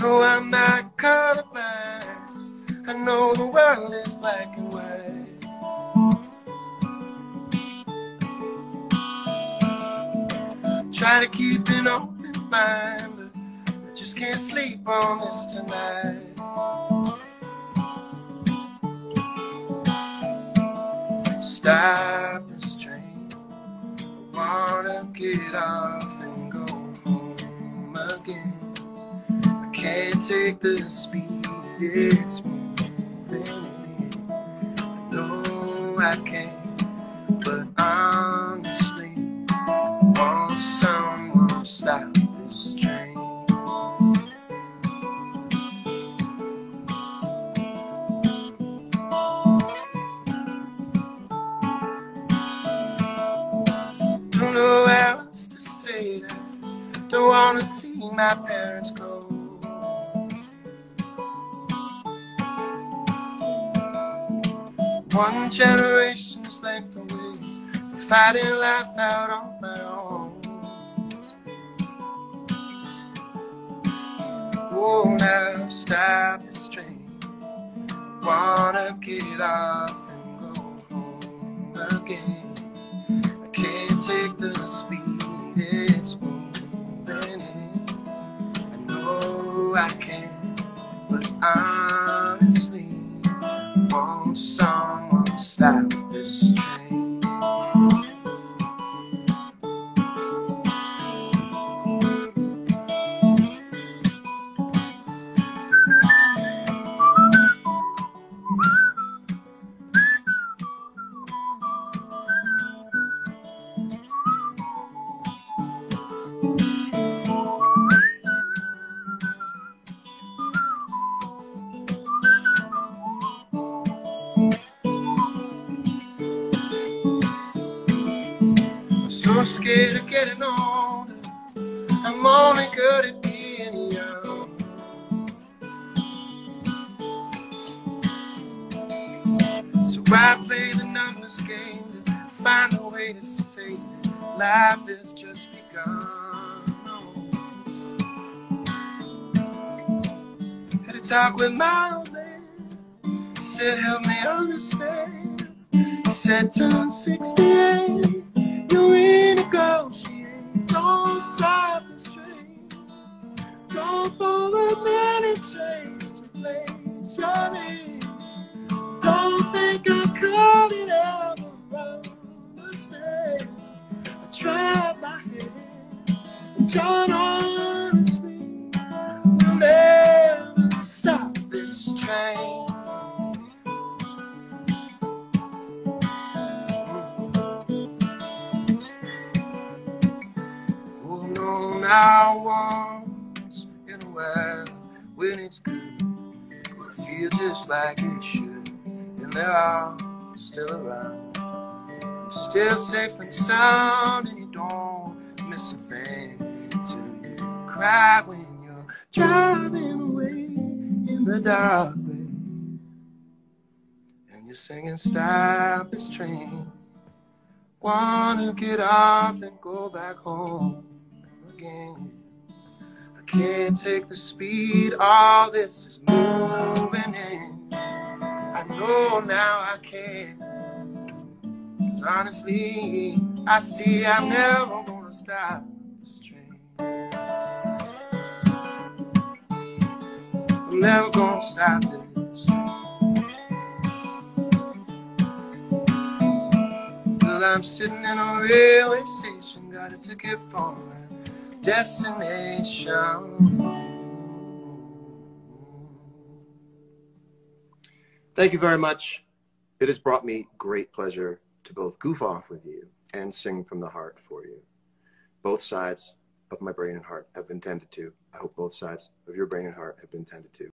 No, I'm not colorblind. I know the world is black and white. Try to keep an open mind, but I just can't sleep on this tonight. Stop the strain. I wanna get off. Take the speed it's moving. I know I can't, but honestly, I want someone to stop this train. Don't know how else to say that. Don't wanna see my parents go. One generation's length away, fighting life out on my own. Oh, now stop this train. Wanna get off and go home again. I can't take the speed it's moving in. I know I can, but honestly, stop this train. I'm scared of getting older. I'm only good at being young. So I play the numbers game to find a way to say life has just begun. Had a talk with my old man. He said, help me understand. He said, turn 68. Place your. Don't think I cut it out around the state. I tried my hand. And John, honestly, will never stop this train. No, now once in a while, when it's good, feel just like it should. And they're all still around. You're still safe and sound, and you don't miss a thing till you cry when you're driving away in the dark. lane. And you're singing, Stop this train. Wanna get off and go back home again. Can't take the speed all this is moving in. I know now I can't. Cause honestly, I see I'm never gonna stop this train. I'm never gonna stop this. Well, I'm sitting in a railway station, got a ticket for my destination. Thank you very much. It has brought me great pleasure to both goof off with you and sing from the heart for you. Both sides of my brain and heart have been tended to. I hope both sides of your brain and heart have been tended to.